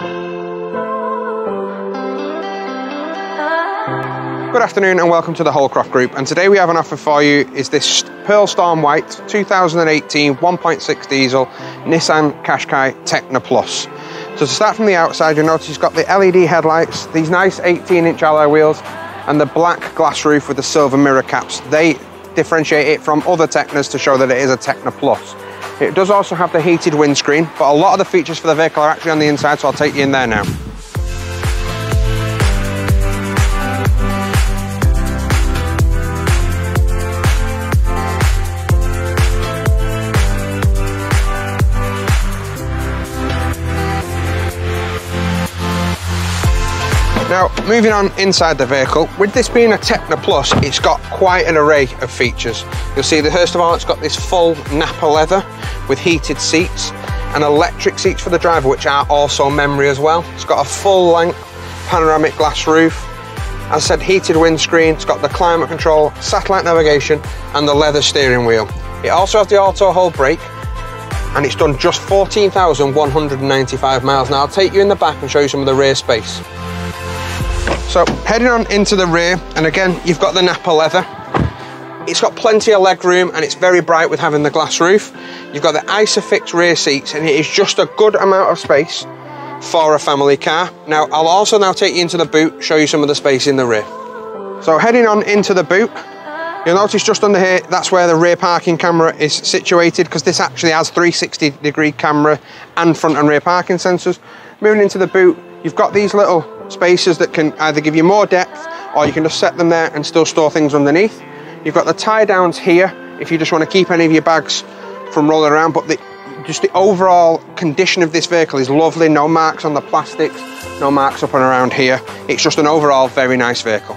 Good afternoon and welcome to the Holdcroft Group and today we have an offer for you is this Pearl Storm White 2018 1.6 diesel Nissan Qashqai Tekna Plus. So to start from the outside you'll notice it's got the LED headlights, these nice 18 inch alloy wheels and the black glass roof with the silver mirror caps. They differentiate it from other Teknas to show that it is a Tekna Plus. It does also have the heated windscreen but a lot of the features for the vehicle are actually on the inside so I'll take you in there now. Now, moving on inside the vehicle, with this being a Tekna Plus, it's got quite an array of features. You'll see the first of all, it's got this full Nappa leather with heated seats and electric seats for the driver, which are also memory as well. It's got a full length panoramic glass roof. As I said, heated windscreen, it's got the climate control, satellite navigation, and the leather steering wheel. It also has the auto hold brake, and it's done just 14,195 miles. Now I'll take you in the back and show you some of the rear space. So heading on into the rear, and again, you've got the Nappa leather. It's got plenty of leg room and it's very bright with having the glass roof. You've got the Isofix rear seats and it is just a good amount of space for a family car. Now, I'll also now take you into the boot, show you some of the space in the rear. So heading on into the boot, You'll notice just under here, that's where the rear parking camera is situated because this actually has 360 degree camera and front and rear parking sensors. Moving into the boot, you've got these little spaces that can either give you more depth or you can just set them there and still store things underneath. You've got the tie downs here if you just want to keep any of your bags from rolling around, but the, just the overall condition of this vehicle is lovely. No marks on the plastics, no marks up and around here. It's just an overall very nice vehicle.